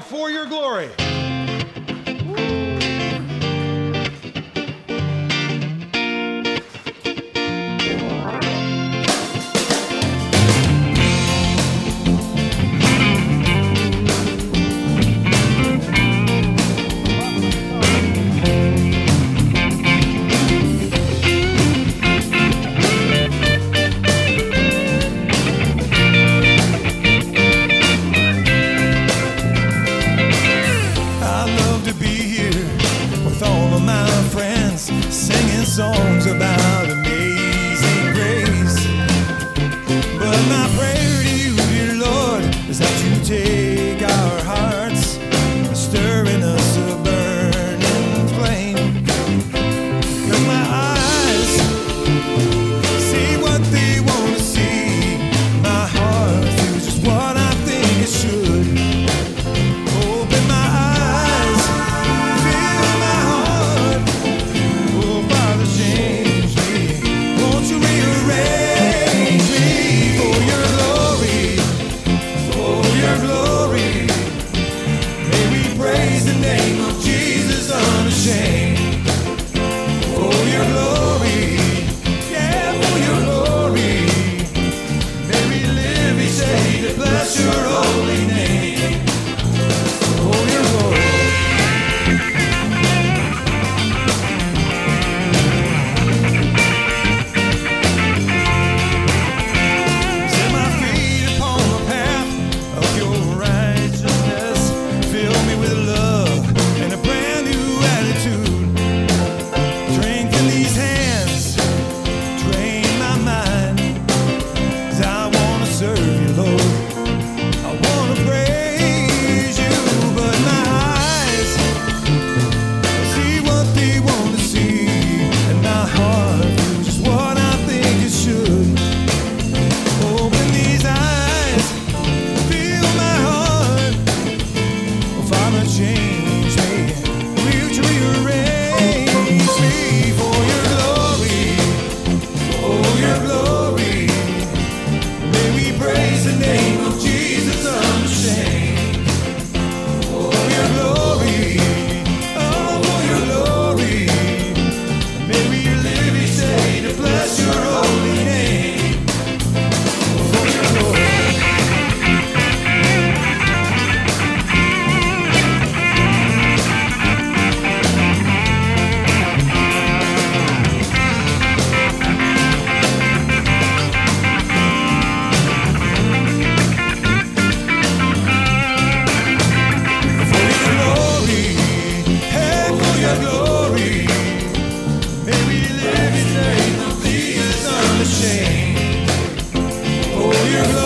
For your glory. songs about Thank you. ashamed. Oh, you're.